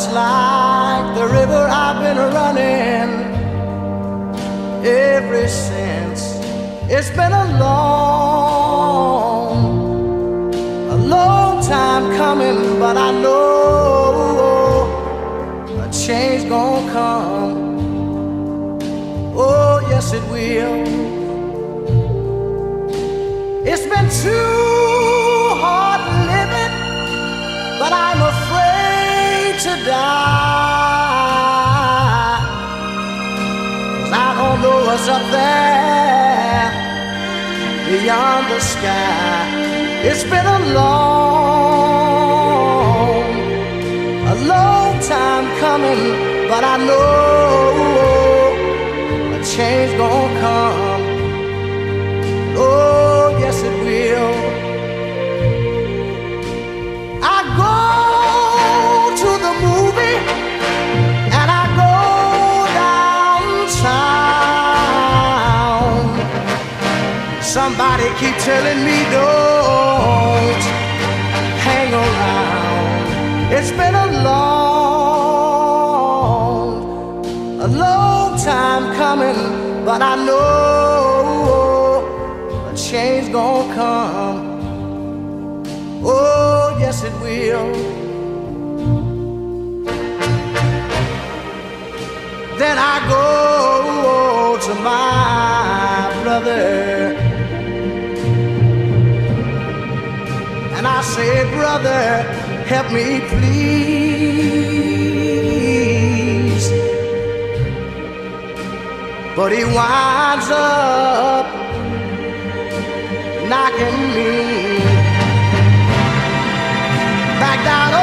just like the river, I've been running ever since. It's been a long, a long time coming, but I know a change gonna come. Oh, yes, it will. It's been too hard living, but I'm afraid to die. 'Cause I don't know what's up there beyond the sky. It's been a long, a long time coming, but I know a change gonna come. Somebody keep telling me don't hang around. It's been a long, a long time coming, but I know a change gonna come. Oh, yes, it will. Then I go to my brother and I say, Brother, help me, please. But he winds up knocking me back down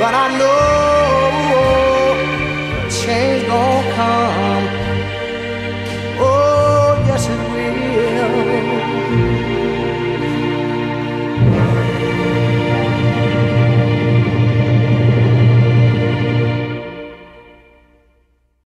but I know